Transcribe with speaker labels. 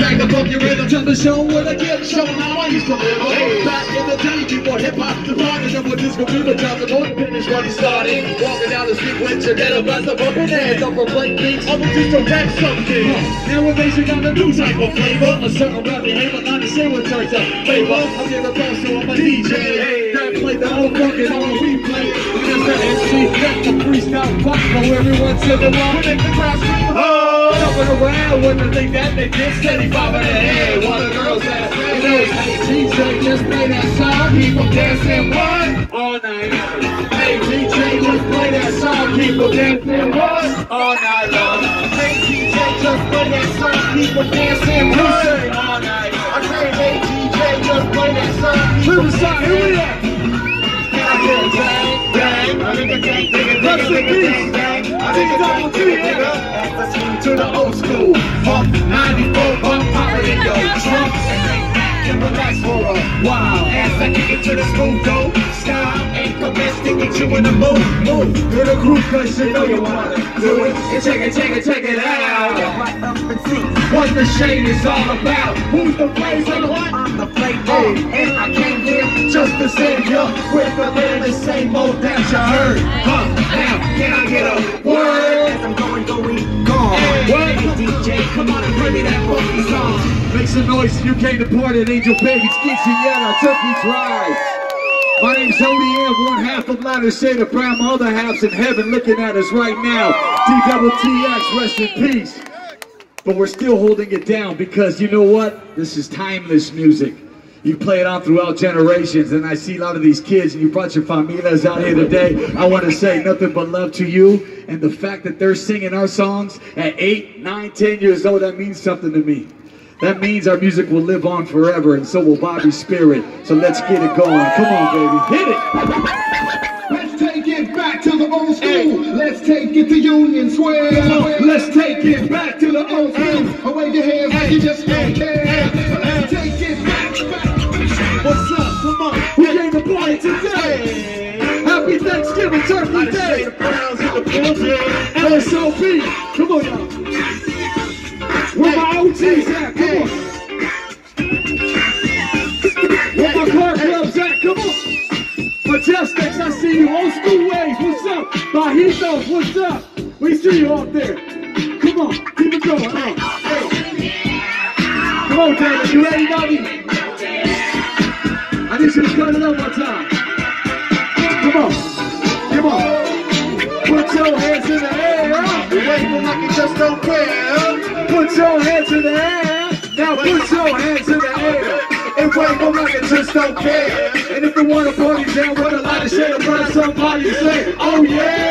Speaker 1: Back the funky rhythm to the show where I get shown how I used to live. Hey. Back in the day before hip hop, the fathers of what disco people time to go to finish when he started. Walking down the street with your dead bust up bumping heads up for break beats. I'm just a rap something. Now we're basing on a new type of flavor. A certain rap behavior, not the same what turns up. Favor, I'm giving boss to my DJ. That play the whole fucking on replay. Just the MC, that's the freestyle pop. Now everyone's in the wrong. When the crowd scream, oh! Jumping around when they think that they get steady bobbing their head. One of the girls that hey, DJ just play that song, keep them dancing what? All night. Hey, DJ just play that song, keep them dancing what? All night long. Hey, DJ just play that song, keep them dancing what? All night. I say, hey, DJ just play that song, keep them dancing. Here we are. Rest in peace. I think all to. To the old school. Pump 94, pump power in your trunk. And relax for a while. As I kick it to the smooth dough. Style and commence to get you in the mood. Move to the groove cause you know you wanna do it. And check it, check it, check it out. What the shade is all about. Who's the flavor? What?
Speaker 2: I'm the flavor, and I came here
Speaker 1: Just the same, yo, with the same old that you heard. Huh,
Speaker 2: come on and play me that funky song.
Speaker 1: Make some noise if you came to party at Angel Babies, Quinceañera, Turkey Drive. My name's O.D.M, one half of Lighter Shade of Brown, my other half's in heaven looking at us right now. D-double-T-X, rest in peace. But we're still holding it down because you know what? This is timeless music. You play it on throughout generations, and I see a lot of these kids, and you brought your familias out here today. I want to say nothing but love to you, and the fact that they're singing our songs at eight, nine, ten years old, that means something to me. That means our music will live on forever, and so will Bobby's spirit. So let's get it going. Come on, baby. Hit it.
Speaker 3: Let's take it back to the old school. Let's take it to Union Square.
Speaker 1: Let's take it back to the old school.
Speaker 3: Wave your hands like you just don't care.
Speaker 1: Turkey Day. LSOB. Come on, y'all. Where my OTs at? Come on. Where my car clubs at? Come on. Majestics, I see you. Old school ways. What's up? Bajitos, what's up? We see you out there. Come on. Keep it going. Hey. Hey. Come on, Taylor. You ready, Bobby? Your hands in the air.
Speaker 3: Waving like you just don't care.
Speaker 1: Put your hands in the air. Now put your hands in the air. And wave them like you just don't care. And if you want to party down with a lot of shit, burn somebody say, oh yeah.